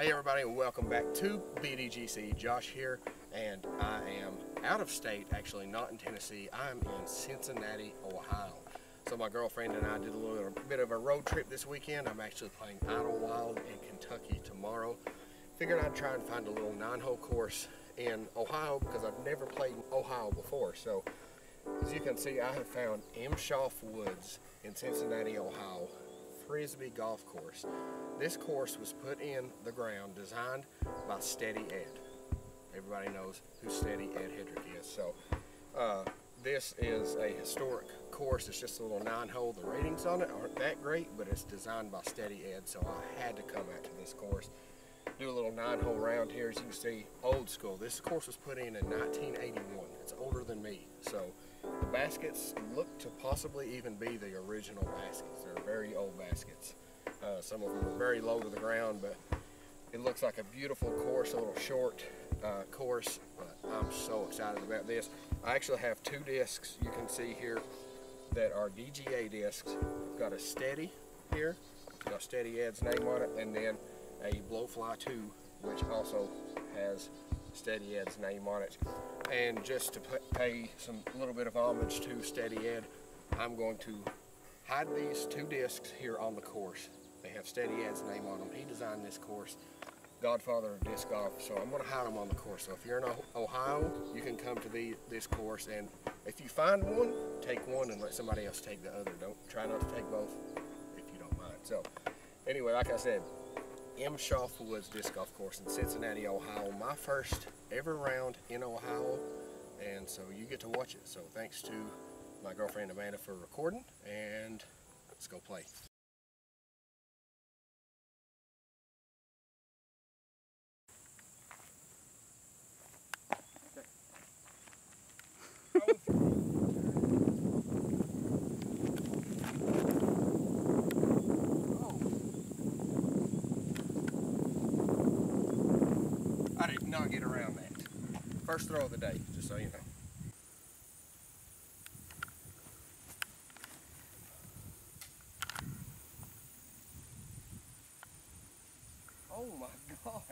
Hey everybody welcome back to BDGC. Josh here and I am out of state, actually not in Tennessee. I'm in Cincinnati, Ohio. So my girlfriend and I did a little bit of a road trip this weekend. I'm actually playing Idlewild in Kentucky tomorrow. Figured I'd try and find a little nine-hole course in Ohio because I've never played Ohio before. So as you can see, I have found Embshoff Woods in Cincinnati, Ohio Frisbee Golf Course. This course was put in the ground, designed by Steady Ed. Everybody knows who Steady Ed Hedrick is. So uh, this is a historic course. It's just a little nine hole. The ratings on it aren't that great, but it's designed by Steady Ed, so I had to come out to this course. Do a little nine hole round here. As you can see, old school. This course was put in in 1981. It's older than me. So baskets look to possibly even be the original baskets. They're very old baskets. Uh, some of them are very low to the ground, but it looks like a beautiful course, a little short uh, course, but I'm so excited about this. I actually have two discs you can see here that are DGA discs. I've got a Steady here, got Steady Ed's name on it, and then a Blowfly 2, which also has Steady Ed's name on it. And just to pay some little bit of homage to Steady Ed, I'm going to hide these two discs here on the course. They have Steady Ed's name on them. He designed this course, godfather of disc golf, so I'm going to hide them on the course. So if you're in Ohio, you can come to the, this course, and if you find one, take one and let somebody else take the other. Don't try not to take both if you don't mind. So anyway, like I said, Embshoff Woods Disc Golf Course in Cincinnati, Ohio. My first ever round in Ohio, and so you get to watch it. So thanks to my girlfriend Amanda for recording, and let's go play. First throw of the day, just so you know. Oh my God.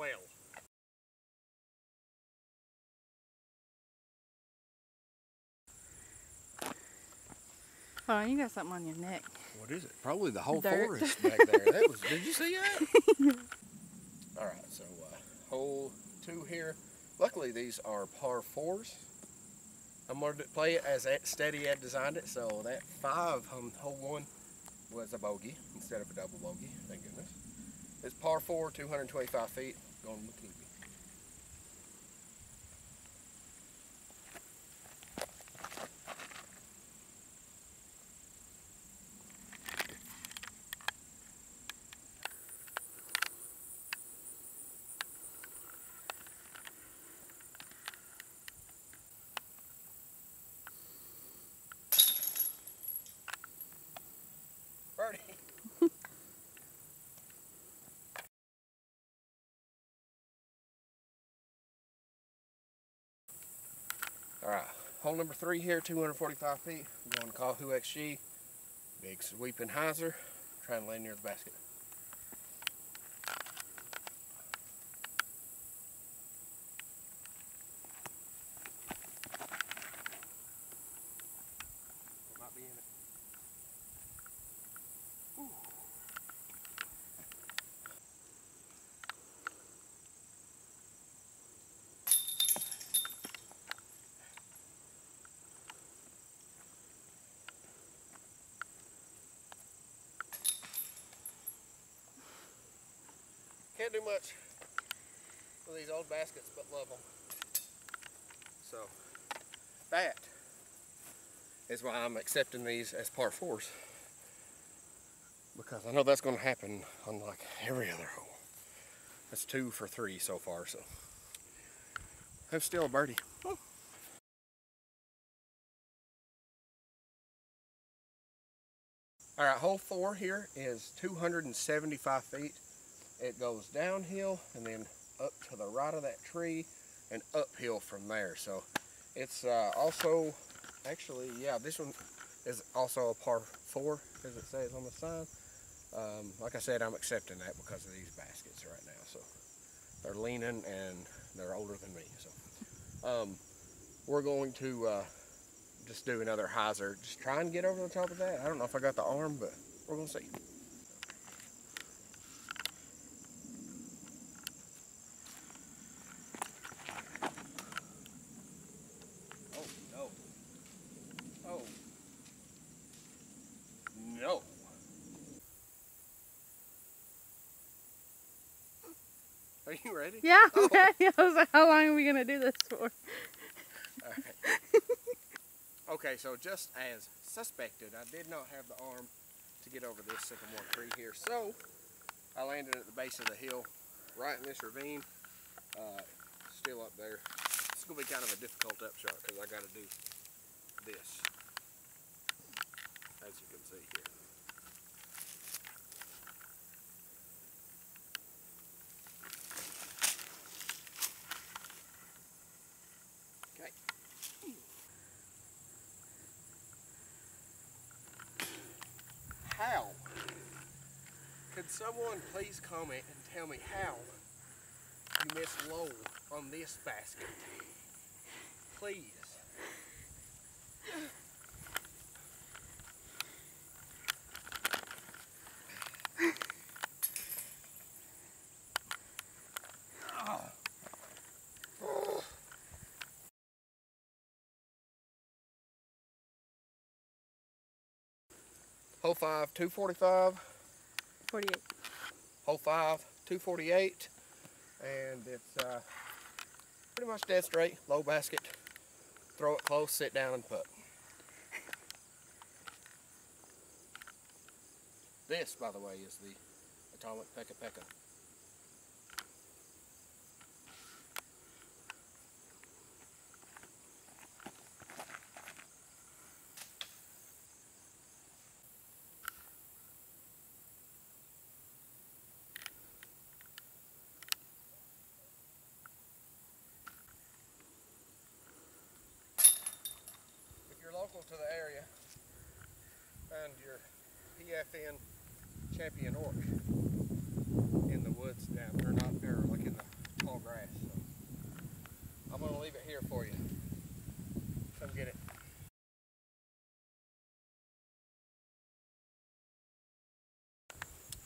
well. Oh, you got something on your neck. What is it? Probably the whole Dirt. forest back there. That was. Did you see that? All right, so uh, hole two here. Luckily, these are par fours. I'm going to play it as Steady Ed designed it. So that five on hole one was a bogey instead of a double bogey. Thank goodness. It's par four, 225 feet. Going McKeeby. Birdie. All right, hole number three here, 245 feet. I'm going to call Who. Big sweeping hyzer, trying to land near the basket. Can't do much with these old baskets but love them. So that is why I'm accepting these as par fours. Because I know that's going to happen on like every other hole. That's two for three so far, so. I'm still a birdie. All right, hole four here is 275 feet. It goes downhill and then up to the right of that tree and uphill from there. So it's uh, also, actually, yeah, this one is also a par four, as it says on the sign. Um, like I said, I'm accepting that because of these baskets right now. So they're leaning and they're older than me. So um, we're going to uh, just do another hyzer. Just try and get over the top of that. I don't know if I got the arm, but we're going to see. Oh, no. Oh. No. Are you ready? Yeah, I'm Oh. ready. I was like, how long are we gonna do this for? Okay, so just as suspected, I did not have the arm to get over this sycamore tree here. So, I landed at the base of the hill, right in this ravine, uh, still up there. It's going to be kind of a difficult upshot because I got to do this, as you can see here. Okay. How? Could someone please comment and tell me how you missed low on this basket? Please. Ah. Hole 5, 245. 48. hole five, 248, and it's uh, pretty much dead straight, low basket. Throw it close, sit down, and put. This, by the way, is the Atomic Pekka Pekka. if you're local to the area and you're PFN champion orc in the woods down or not there like in the tall grass. So I'm gonna leave it here for you. Come get it.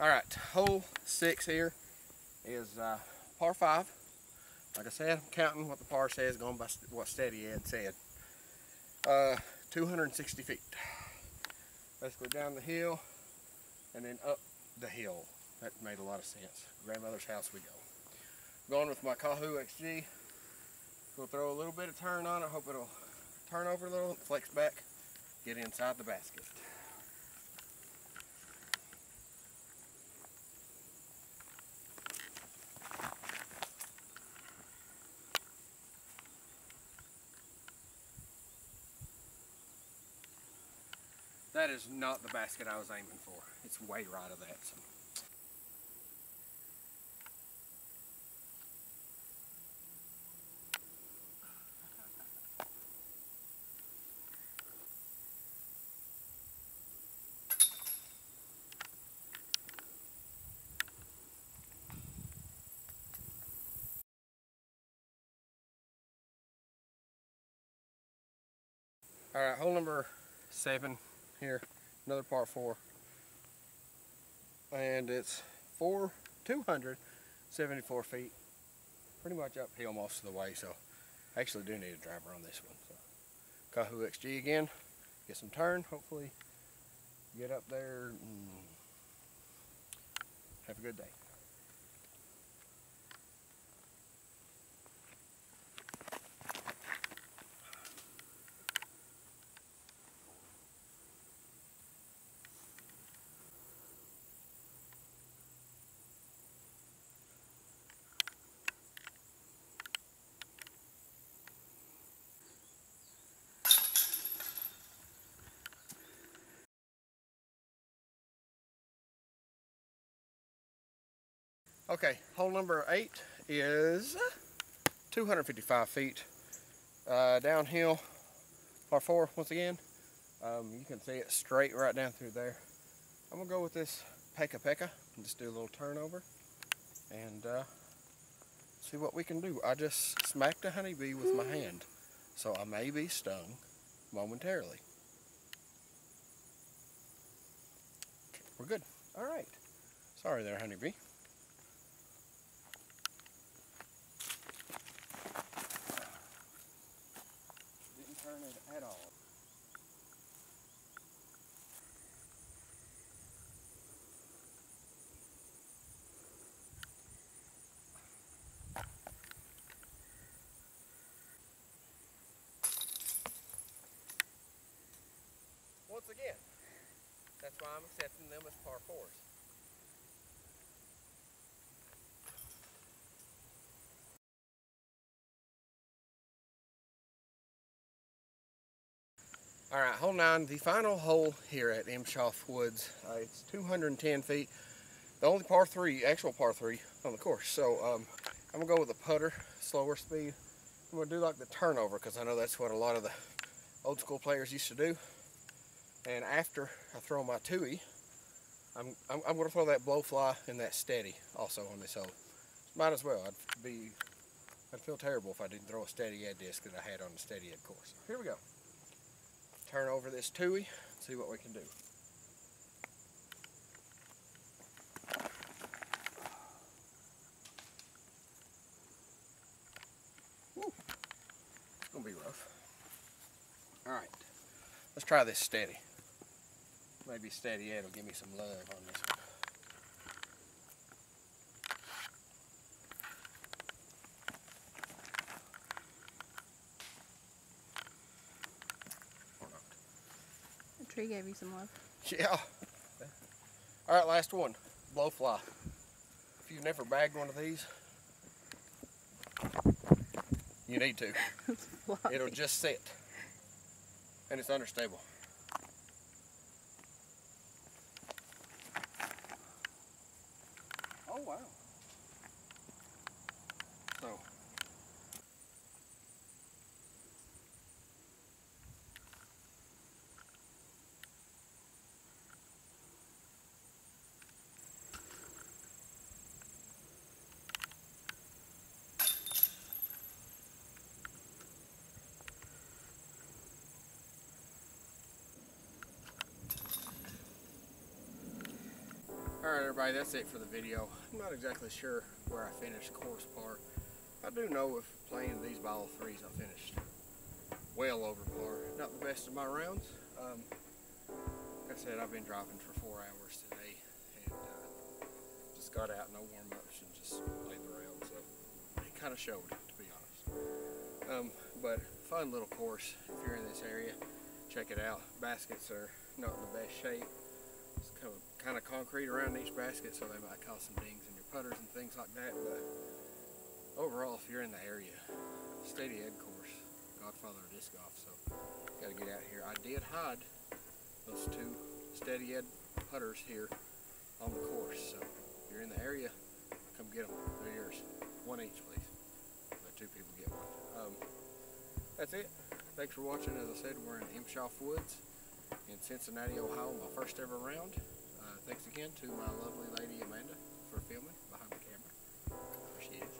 All right, hole six here is uh, par five. Like I said, I'm counting what the par says, going by what Steady Ed said. Uh, 260 feet. Basically down the hill and then up the hill. That made a lot of sense. Grandmother's house we go. Going with my Kahu XG. We'll throw a little bit of turn on it. Hope it'll turn over a little, flex back, get inside the basket. That is not the basket I was aiming for. It's way right of that. So. All right, hole number seven here, another part four. And it's four, 274 feet, pretty much uphill most of the way. So I actually do need a driver on this one. So Kahu XG again, get some turn, hopefully get up there have a good day. Okay, hole number eight is 255 feet uh, downhill, par four once again. Um, you can see it straight right down through there. I'm gonna go with this Pekapeka and just do a little turnover and uh, see what we can do. I just smacked a honeybee with my hand, so I may be stung momentarily. We're good. All right. Sorry there, honeybee. Didn't turn it at all. Once again, that's why I'm accepting them as par fours. All right, hole nine, the final hole here at Embshoff Woods. Uh, it's 210 feet. The only par three, actual par three on the course. So um, I'm gonna go with a putter, slower speed. I'm gonna do like the turnover because I know that's what a lot of the old school players used to do. And after I throw my tui, I'm, I'm, I'm gonna throw that blowfly and that steady also on this hole. Might as well. I'd be, I'd feel terrible if I didn't throw a steady ed disc that I had on the steady ed course. Here we go turn over this tui, see what we can do. It's gonna be rough. All right, let's try this steady. Maybe steady Ed will give me some love on this one. Gave you some love. Yeah. All right, last one. Blowfly. If you've never bagged one of these, you need to. It'll just sit. And it's understable. Alright everybody, that's it for the video. I'm not exactly sure where I finished course par. I do know if playing these all threes I finished well over par. Not the best of my rounds. Um, like I said, I've been driving for four hours today and uh, just got out, no warm-ups and just played the round. So it kind of showed, to be honest. Um, but fun little course if you're in this area. Check it out. Baskets are not in the best shape. Kind of, concrete around each basket, so they might cause some dings in your putters and things like that. But overall, if you're in the area, steady ed course, Godfather of disc golf. So got to get out here. I did hide those two steady ed putters here on the course. So if you're in the area, come get them. They're yours. One each, please. Let two people get one. Um, that's it. Thanks for watching. As I said, we're in Embshoff Woods in Cincinnati, Ohio, my first ever round. Thanks again to my lovely lady Amanda for filming behind the camera. There she is.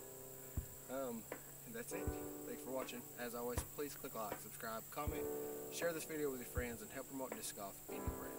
Um, and that's it. Thanks for watching. As always, please click like, subscribe, comment, share this video with your friends, and help promote disc golf area.